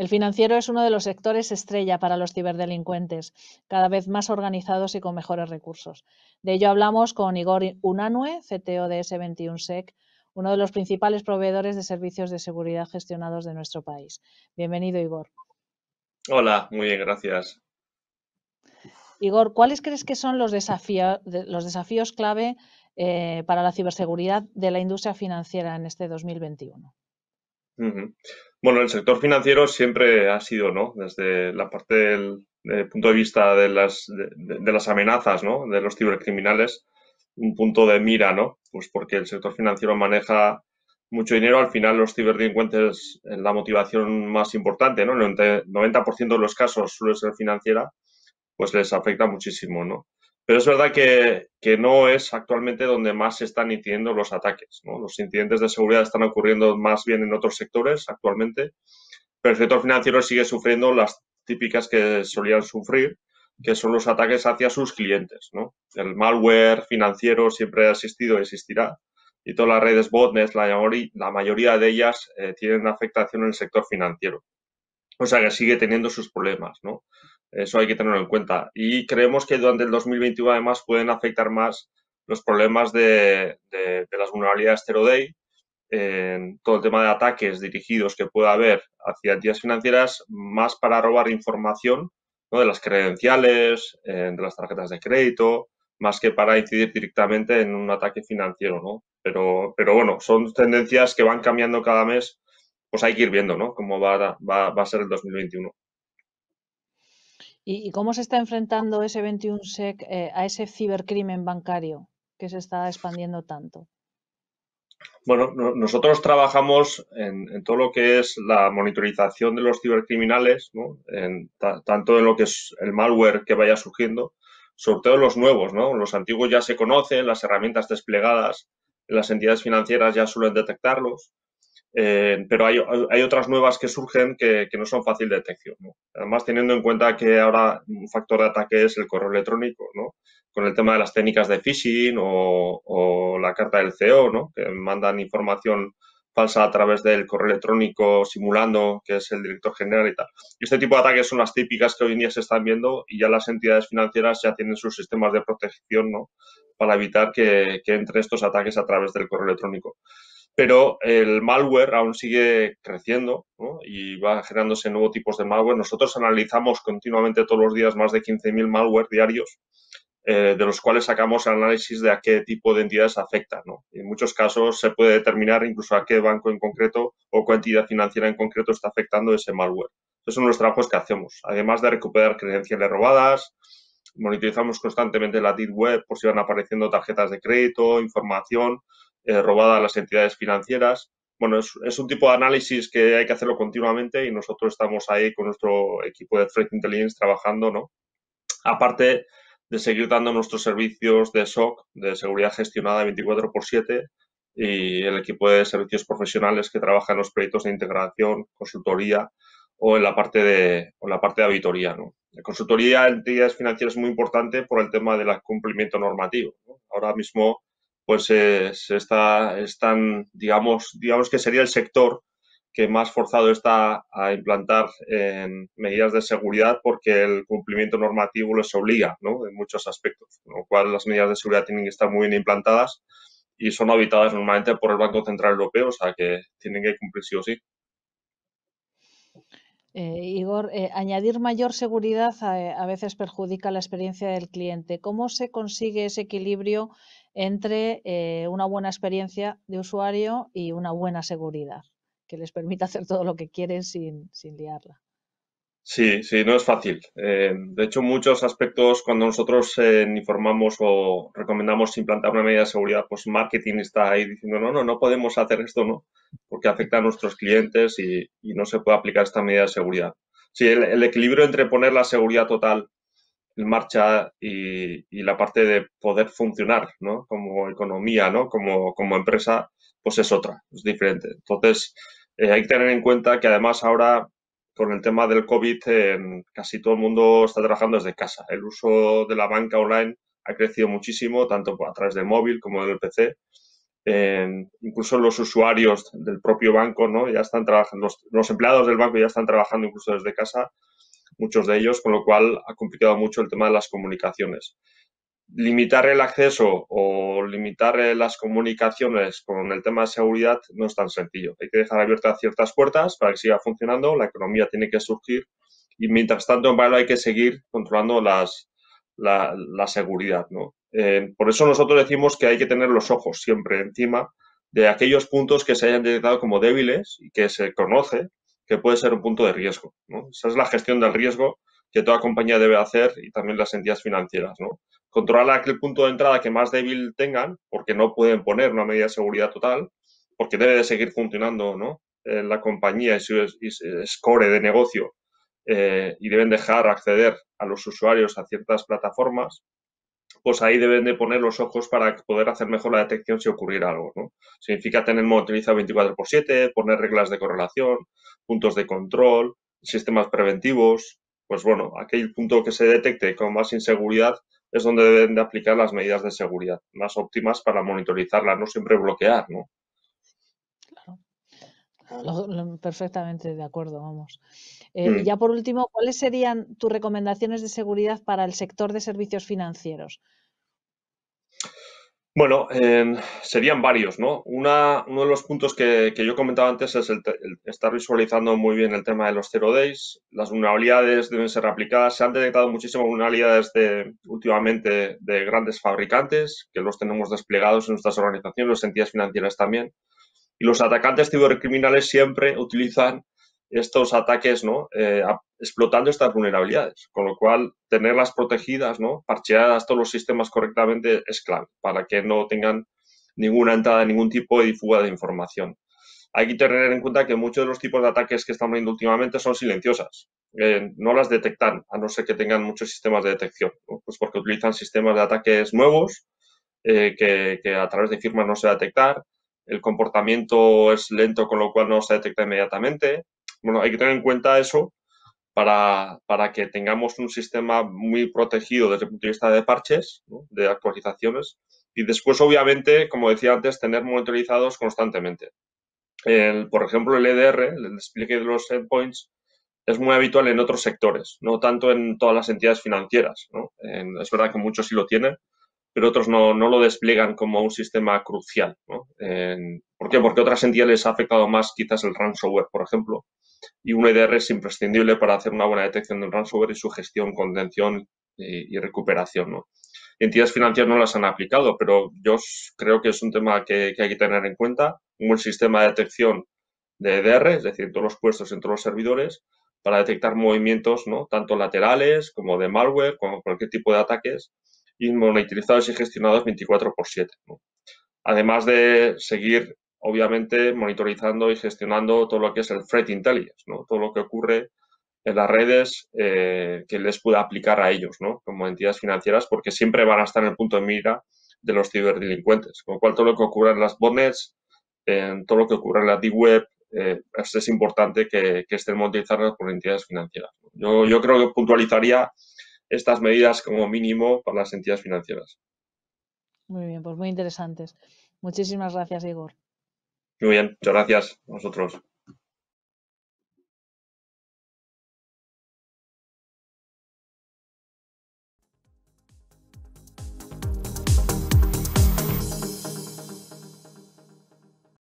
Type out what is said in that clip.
El financiero es uno de los sectores estrella para los ciberdelincuentes, cada vez más organizados y con mejores recursos. De ello hablamos con Igor Unanue, CTO de S21SEC, uno de los principales proveedores de servicios de seguridad gestionados de nuestro país. Bienvenido, Igor. Hola, muy bien, gracias. Igor, ¿cuáles crees que son los, los desafíos clave eh, para la ciberseguridad de la industria financiera en este 2021? Bueno, el sector financiero siempre ha sido, ¿no? Desde la parte del, punto de vista de las, de, las amenazas, ¿no? De los cibercriminales, un punto de mira, ¿no? Pues porque el sector financiero maneja mucho dinero, al final los ciberdelincuentes, la motivación más importante, ¿no? El 90% de los casos suele ser financiera, pues les afecta muchísimo, ¿no? Pero es verdad que, no es actualmente donde más se están incidiendo los ataques. Los incidentes de seguridad están ocurriendo más bien en otros sectores actualmente, pero el sector financiero sigue sufriendo las típicas que solían sufrir, que son los ataques hacia sus clientes. El malware financiero siempre ha existido y existirá, y todas las redes botnets, la, la mayoría de ellas eh, tienen afectación en el sector financiero. O sea que sigue teniendo sus problemas, ¿no? Eso hay que tenerlo en cuenta. Y creemos que durante el 2021 además pueden afectar más los problemas de, las vulnerabilidades Zero Day, en todo el tema de ataques dirigidos que pueda haber hacia entidades financieras, más para robar información de las credenciales, de las tarjetas de crédito, más que para incidir directamente en un ataque financiero, ¿no? Pero, pero bueno, son tendencias que van cambiando cada mes, pues hay que ir viendo, ¿no? Cómo va, va, va a ser el 2021. ¿Y, cómo se está enfrentando ese 21SEC eh, a ese cibercrimen bancario que se está expandiendo tanto? Bueno, nosotros trabajamos en, todo lo que es la monitorización de los cibercriminales, ¿no? tanto en lo que es el malware que vaya surgiendo, sobre todo los nuevos, ¿no? Los antiguos ya se conocen, las herramientas desplegadas las entidades financieras ya suelen detectarlos. Eh, pero hay, otras nuevas que surgen que, no son fácil de detección. Además, teniendo en cuenta que ahora un factor de ataque es el correo electrónico, ¿no? con el tema de las técnicas de phishing o, la carta del CEO, ¿no? que mandan información falsa a través del correo electrónico simulando que es el director general y tal. Este tipo de ataques son las típicas que hoy en día se están viendo y ya las entidades financieras ya tienen sus sistemas de protección ¿no? para evitar que, que entre estos ataques a través del correo electrónico pero el malware aún sigue creciendo y va generándose nuevos tipos de malware. Nosotros analizamos continuamente todos los días más de 15.000 malware diarios, eh, de los cuales sacamos análisis de a qué tipo de entidades afectan. en muchos casos se puede determinar incluso a qué banco en concreto o qué entidad financiera en concreto está afectando ese malware. Esos son los trabajos que hacemos, además de recuperar credenciales robadas, monitorizamos constantemente la deep web por si van apareciendo tarjetas de crédito, información eh, robada a las entidades financieras. Bueno, es, un tipo de análisis que hay que hacerlo continuamente y nosotros estamos ahí con nuestro equipo de Threat Intelligence trabajando, ¿no? Aparte de seguir dando nuestros servicios de SOC, de seguridad gestionada 24 x 7 y el equipo de servicios profesionales que trabaja en los proyectos de integración, consultoría o en la parte de, la parte de auditoría. ¿no? La consultoría en entidades financieras es muy importante por el tema del cumplimiento normativo. Ahora mismo pues está, están, digamos, digamos que sería el sector que más forzado está a implantar medidas de seguridad porque el cumplimiento normativo les obliga ¿no? en muchos aspectos, con lo cual las medidas de seguridad tienen que estar muy bien implantadas y son habitadas normalmente por el Banco Central Europeo, o sea que tienen que cumplir sí o sí. Eh, Igor, eh, añadir mayor seguridad a, veces perjudica la experiencia del cliente. ¿Cómo se consigue ese equilibrio entre eh, una buena experiencia de usuario y una buena seguridad, que les permita hacer todo lo que quieren sin, sin liarla. Sí, sí, no es fácil. Eh, de hecho, muchos aspectos, cuando nosotros eh, informamos o recomendamos implantar una medida de seguridad, pues marketing está ahí diciendo, no, no, no podemos hacer esto, ¿no? Porque afecta a nuestros clientes y, no se puede aplicar esta medida de seguridad. Sí, el, equilibrio entre poner la seguridad total en marcha y, la parte de poder funcionar, ¿no? Como economía, ¿no? Como, como empresa, pues es otra, es diferente. Entonces, eh, hay que tener en cuenta que además ahora, con el tema del COVID, casi todo el mundo está trabajando desde casa. El uso de la banca online ha crecido muchísimo, tanto a través del móvil como del PC. incluso los usuarios del propio banco, ¿no? Ya están trabajando, los, empleados del banco ya están trabajando incluso desde casa, muchos de ellos, con lo cual ha complicado mucho el tema de las comunicaciones. Limitar el acceso o limitar eh, las comunicaciones con el tema de seguridad no es tan sencillo. Hay que dejar abiertas ciertas puertas para que siga funcionando, la economía tiene que surgir y mientras tanto, en paralelo hay que seguir controlando las, la, seguridad, ¿no? Eh, por eso nosotros decimos que hay que tener los ojos siempre encima de aquellos puntos que se hayan detectado como débiles y que se conoce que puede ser un punto de riesgo. Esa es la gestión del riesgo que toda compañía debe hacer y también las entidades financieras. ¿no? Controlar aquel punto de entrada que más débil tengan, porque no pueden poner una medida de seguridad total, porque debe de seguir funcionando ¿no? en la compañía y su, score de negocio eh, y deben dejar acceder a los usuarios a ciertas plataformas pues ahí deben de poner los ojos para poder hacer mejor la detección si ocurriera algo. ¿no? Significa tener monitorizado 24 por 7, poner reglas de correlación, puntos de control, sistemas preventivos. Pues bueno, aquel punto que se detecte con más inseguridad es donde deben de aplicar las medidas de seguridad más óptimas para monitorizarla, no siempre bloquear, ¿no? Claro. Perfectamente de acuerdo, vamos. Eh, y mm. ya por último, ¿cuáles serían tus recomendaciones de seguridad para el sector de servicios financieros? Bueno, serían varios, ¿no? Una, uno de los puntos que, yo comentaba antes es el, estar visualizando muy bien el tema de los zero days. Las vulnerabilidades deben ser aplicadas. Se han detectado muchísimas vulnerabilidades de, últimamente de grandes fabricantes, que los tenemos desplegados en nuestras organizaciones, las entidades financieras también. Y los atacantes cibercriminales siempre utilizan estos ataques, ¿no? Eh, explotando estas vulnerabilidades. Con lo cual, tenerlas protegidas, ¿no? Parcheadas todos los sistemas correctamente es clave para que no tengan ninguna entrada, ningún tipo de fuga de información. Hay que tener en cuenta que muchos de los tipos de ataques que están viendo últimamente son silenciosas. Eh, no las detectan, a no ser que tengan muchos sistemas de detección. Pues porque utilizan sistemas de ataques nuevos eh, que, que, a través de firmas no se va a detectar. El comportamiento es lento, con lo cual no se detecta inmediatamente bueno, hay que tener en cuenta eso para, que tengamos un sistema muy protegido desde el punto de vista de parches, de actualizaciones, y después, obviamente, como decía antes, tener monitorizados constantemente. por ejemplo, el EDR, el despliegue de los endpoints, es muy habitual en otros sectores, no tanto en todas las entidades financieras. es verdad que muchos sí lo tienen, pero otros no, lo despliegan como un sistema crucial. ¿Por qué? Porque otras entidades les ha afectado más quizás el ransomware, por ejemplo, y un EDR es imprescindible para hacer una buena detección del ransomware y su gestión, contención y, recuperación. ¿no? Entidades financieras no las han aplicado, pero yo creo que es un tema que, hay que tener en cuenta. Un buen sistema de detección de EDR, es decir, en todos los puestos, en todos los servidores, para detectar movimientos, ¿no? tanto laterales como de malware, como cualquier tipo de ataques, y monitorizados y gestionados 24 por 7. Además de seguir obviamente monitorizando y gestionando todo lo que es el threat intelligence, ¿no? todo lo que ocurre en las redes eh, que les pueda aplicar a ellos ¿no? como entidades financieras, porque siempre van a estar en el punto de mira de los ciberdelincuentes. Con lo cual, todo lo que ocurre en las botnets, en todo lo que ocurre en la D-Web, eh, es, importante que, estén monitorizados por entidades financieras. Yo, yo creo que puntualizaría estas medidas como mínimo para las entidades financieras. Muy bien, pues muy interesantes. Muchísimas gracias, Igor. Muy bien, muchas gracias a vosotros.